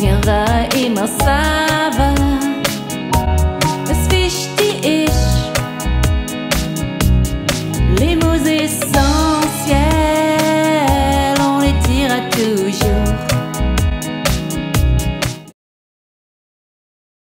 mir war immer sauer. Das wichtig ist, Limousin